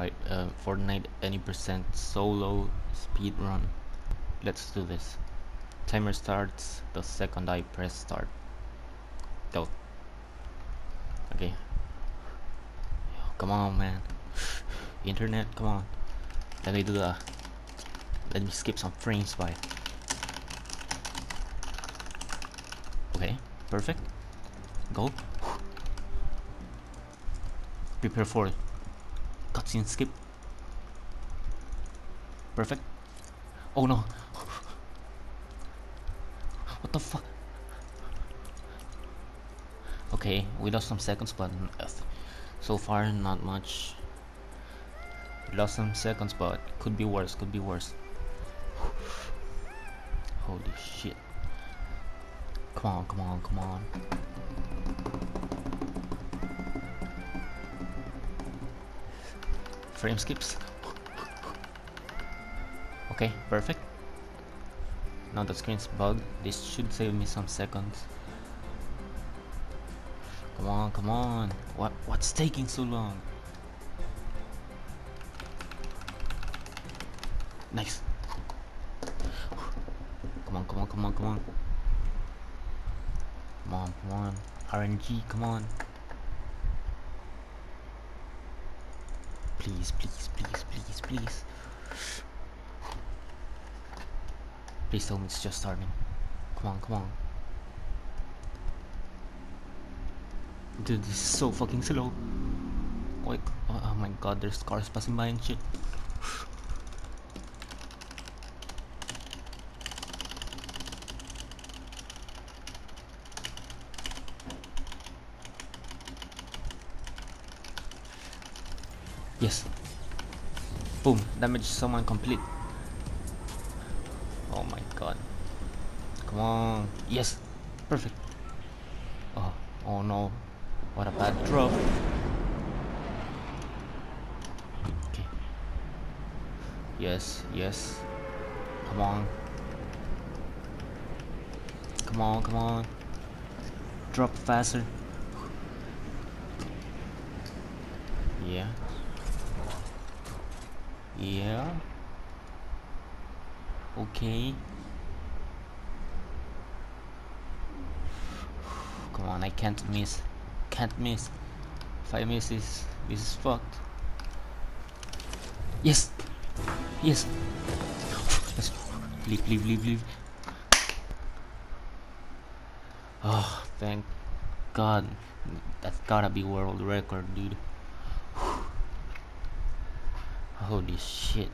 Alright, uh, Fortnite any percent solo speed run. Let's do this. Timer starts the second I press start. Go. Okay. Come on, man. Internet, come on. Let me do the. Let me skip some frames by. Okay, perfect. Go. Prepare for it. Cutscene skip. Perfect. Oh no. What the fuck? Okay, we lost some seconds, but uh, so far not much. We lost some seconds, but could be worse. Could be worse. Holy shit! Come on, come on, come on. Frame skips. Okay, perfect. Now the screen's bugged. This should save me some seconds. Come on, come on. What what's taking so long? Nice. Come on, come on, come on, come on. Come on, come on. RNG, come on. Please, please, please, please, please. Please tell me it's just starting. Come on, come on. Dude, this is so fucking slow. Wait, oh, oh my god, there's cars passing by and shit. Yes. Boom. Damage someone complete. Oh my god. Come on. Yes. Perfect. Oh. Oh no. What a bad drop. Okay. Yes. Yes. Come on. Come on. Come on. Drop faster. Yeah. Okay. Come on, I can't miss. Can't miss. If I miss this, this is fucked. Yes! Yes! Yes! Leave, leave, leave, leave. Oh, thank God. That's gotta be world record, dude. Holy shit.